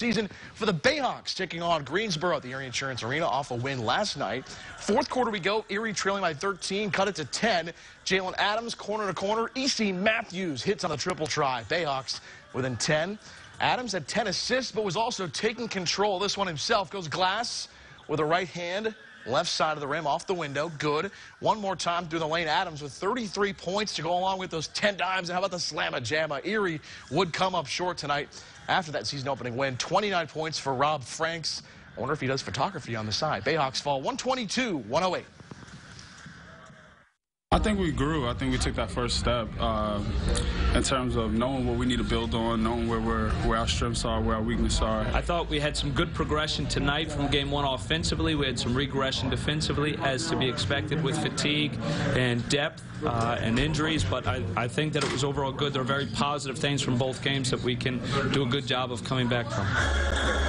season for the Bayhawks taking on Greensboro at the Erie Insurance Arena off a win last night. Fourth quarter we go. Erie trailing by 13, cut it to 10. Jalen Adams corner to corner. E.C. Matthews hits on the triple try. Bayhawks within 10. Adams had 10 assists but was also taking control. This one himself goes glass with a right hand. Left side of the rim, off the window, good. One more time through the lane, Adams with 33 points to go along with those 10 dimes. And how about the slamma jamma? Erie would come up short tonight after that season opening win. 29 points for Rob Franks. I wonder if he does photography on the side. Bayhawks fall 122-108. I think we grew. I think we took that first step uh, in terms of knowing what we need to build on, knowing where we're, where our strengths are, where our weaknesses are. I thought we had some good progression tonight from game one offensively. We had some regression defensively, as to be expected with fatigue and depth uh, and injuries. But I, I think that it was overall good. There are very positive things from both games that we can do a good job of coming back from.